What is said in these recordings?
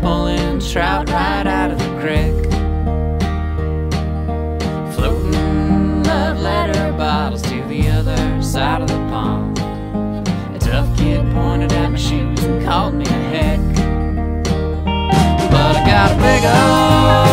pulling trout right out of the creek. Floating love letter bottles to the other side of the pond. A tough kid pointed at my shoes and called me a heck, But I got a big old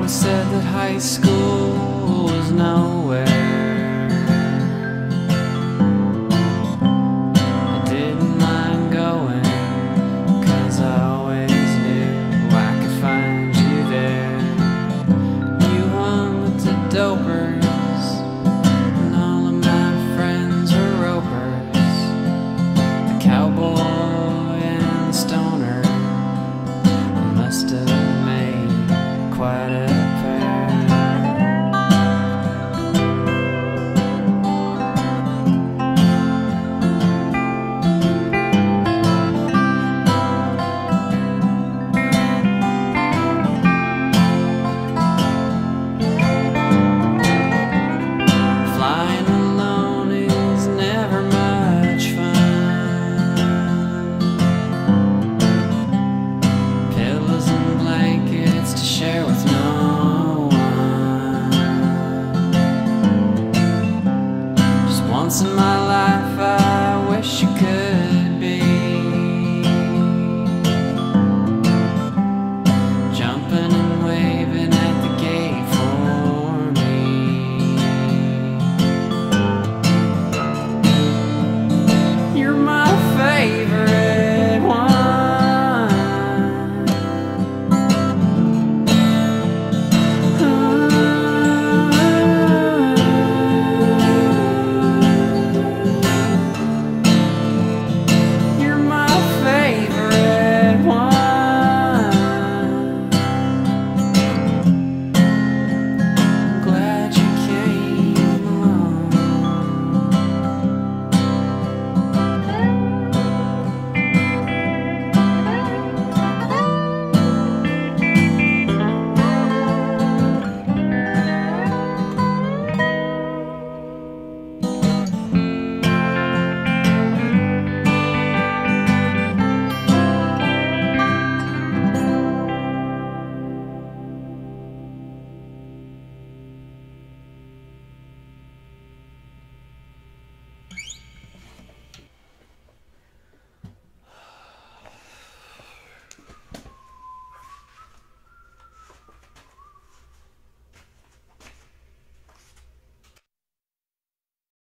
always said that high school was nowhere.